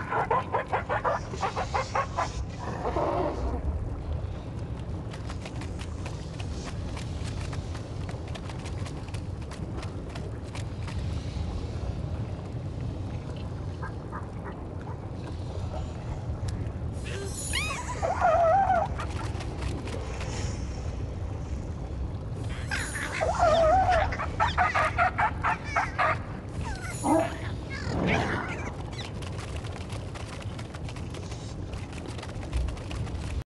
Oh!